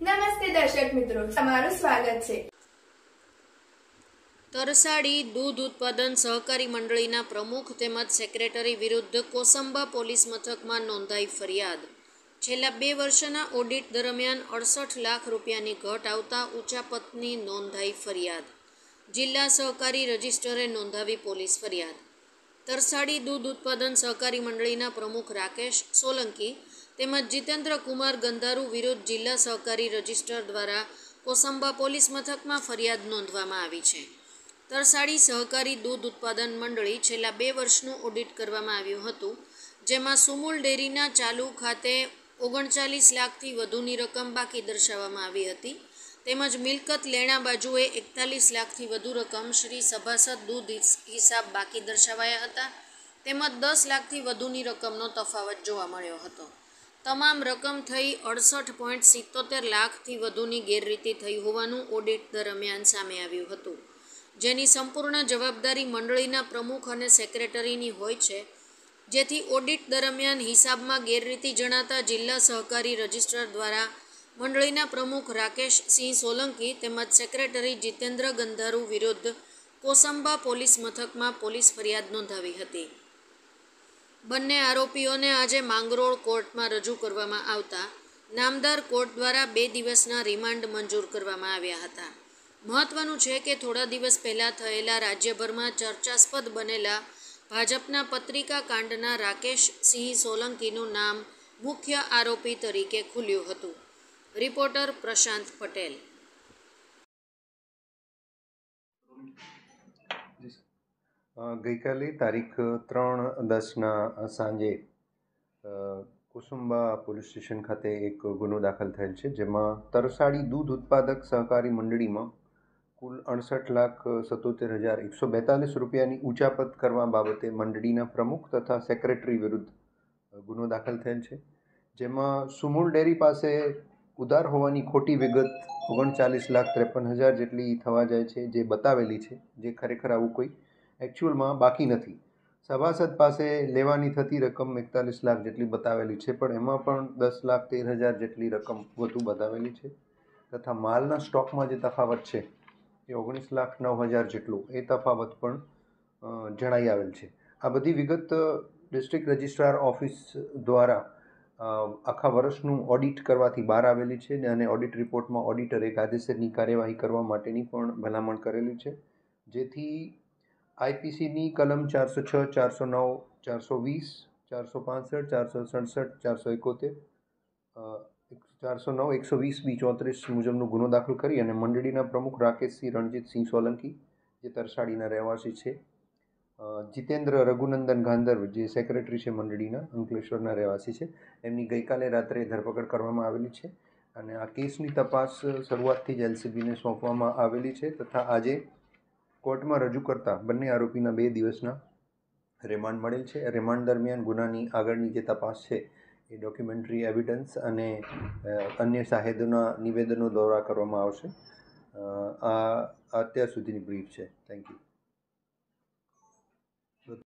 નમસ્તે દર્શક મિત્રો, તમારું સ્વાગત છે. તરસાડી દૂધ ઉત્પાદન સહકારી મંડળીના પ્રમુખ તેમજ સેક્રેટરી વિરુદ્ધ કોસંબા પોલીસ મથકમાં નોંધાઈ ફરિયાદ. છેલ્લા બે વર્ષના ઓડિટ દરમિયાન અડસઠ લાખ રૂપિયાની ઘટ આવતા ઉચાપતની નોંધાઈ ફરિયાદ. જિલ્લા સહકારી રજિસ્ટરે નોંધાવી પોલીસ ફરિયાદ. તરસાડી દૂધ ઉત્પાદન સહકારી મંડળીના પ્રમુખ રાકેશ સોલંકી તેમજ જીતેન્દ્ર કુમાર ગંધારુ વિરુદ્ધ જિલ્લા સહકારી રજિસ્ટર દ્વારા કોસંબા પોલીસ મથકમાં ફરિયાદ નોંધવામાં આવી છે. તરસાડી સહકારી દૂધ ઉત્પાદન મંડળી છેલ્લા બે વર્ષનું ઓડિટ કરવામાં આવ્યું હતું, જેમાં સુમુલ ડેરીના ચાલુ ખાતે ઓગણચાલીસ લાખથી વધુની રકમ બાકી દર્શાવવામાં આવી હતી. તેમજ મિલકત લેણા બાજુએ એકતાલીસ લાખથી વધુ રકમ શ્રી સભાસદ દૂધ હિસાબ બાકી દર્શાવાયા હતા. તેમજ દસ લાખથી વધુની રકમનો તફાવત જોવા મળ્યો હતો. તમામ રકમ થઈ અડસઠ પોઈન્ટ સિત્તોતેર લાખથી વધુની ગેરરીતિ થઈ હોવાનું ઓડિટ દરમિયાન સામે આવ્યું હતું. જેની સંપૂર્ણ જવાબદારી મંડળીના પ્રમુખ અને સેક્રેટરીની હોય છે. જેથી ઓડિટ દરમિયાન હિસાબમાં ગેરરીતિ જણાતા જિલ્લા સહકારી રજિસ્ટ્રાર દ્વારા મંડળીના પ્રમુખ રાકેશ સિંહ સોલંકી તેમજ સેક્રેટરી જીતેન્દ્ર ગંધારુ વિરુદ્ધ કોસંબા પોલીસ મથકમાં પોલીસ ફરિયાદ નોંધાવી હતી. બંને આરોપીઓને આજે માંગરોળ કોર્ટમાં રજૂ કરવામાં આવતા નામદાર કોર્ટ દ્વારા બે દિવસના રિમાન્ડ મંજૂર કરવામાં આવ્યા હતા. મહત્વનું છે કે થોડા દિવસ પહેલાં થયેલા રાજ્યભરમાં ચર્ચાસ્પદ બનેલા ભાજપના પત્રિકા કાંડના રાકેશ સિંહ સોલંકીનું નામ મુખ્ય આરોપી તરીકે ખુલ્યું હતું. રિપોર્ટર પ્રશાંત પટેલ. ગઈકાલે તારીખ ત્રણ દસના સાંજે કુસુંબા પોલીસ સ્ટેશન ખાતે એક ગુનો દાખલ થયેલ છે, જેમાં તરસાડી દૂધ ઉત્પાદક સહકારી મંડળીમાં કુલ અડસઠ લાખ સત્તોતેર હજાર એકસો બેતાલીસ રૂપિયાની ઉચાપત કરવા બાબતે મંડળીના પ્રમુખ તથા સેક્રેટરી વિરુદ્ધ ગુનો દાખલ થયેલ છે, જેમાં સુમુલ ડેરી પાસે ઉધાર હોવાની ખોટી વિગત ઓગણચાલીસ લાખ ત્રેપન હજાર જેટલી થવા જાય છે, જે બતાવેલી છે, જે ખરેખર આવું કોઈ એકચ્યુઅલમાં બાકી નથી. સભાસદ પાસે લેવાની થતી રકમ એકતાલીસ લાખ જેટલી બતાવેલી છે, પણ એમાં પણ દસ લાખ તેર હજાર જેટલી રકમ વધુ બતાવેલી છે, તથા માલના સ્ટોકમાં જે તફાવત છે, એ ઓગણીસ લાખ નવ હજાર જેટલું, એ તફાવત પણ જણાઈ આવેલ છે. આ બધી વિગત ડિસ્ટ્રિક્ટ રજિસ્ટ્રાર ઓફિસ દ્વારા આખા વર્ષનું ઓડિટ કરવાથી બહાર આવેલી છે અને ઓડિટ રિપોર્ટમાં ઓડિટરે કાયદેસરની કાર્યવાહી કરવા માટેની પણ ભલામણ કરેલી છે. જેથી આઈપીસીની કલમ ચારસો છ, ચારસો નવ, ચારસો વીસ, ચારસો પાંસઠ, ચારસો સડસઠ, ચારસો એકોતેર ચારસો નવ, એકસો વીસ બી ચોત્રીસ મુજબનો ગુનો દાખલ કરી અને મંડળીના પ્રમુખ રાકેશસિંહ રણજીતસિંહ સોલંકી, જે તરસાડીના રહેવાસી છે જીતેન્દ્ર રઘુનંદન ગાંધર્વ, જે સેક્રેટરી છે મંડળીના, અંકલેશ્વરના રહેવાસી છે, એમની ગઈકાલે રાત્રે ધરપકડ કરવામાં આવેલી છે અને આ કેસની તપાસ શરૂઆતથી જ એલસીબીને સોંપવામાં આવેલી છે તથા આજે કોર્ટમાં રજૂ કરતા બંને આરોપીના બે દિવસના રિમાન્ડ મળેલ છે. રિમાન્ડ દરમિયાન ગુનાની આગળની જે તપાસ છે એ ડોક્યુમેન્ટરી એવિડન્સ અને અન્ય સાહેદોના નિવેદનો દ્વારા કરવામાં આવશે. આ અત્યાર સુધીની બ્રીફ છે. Thank you.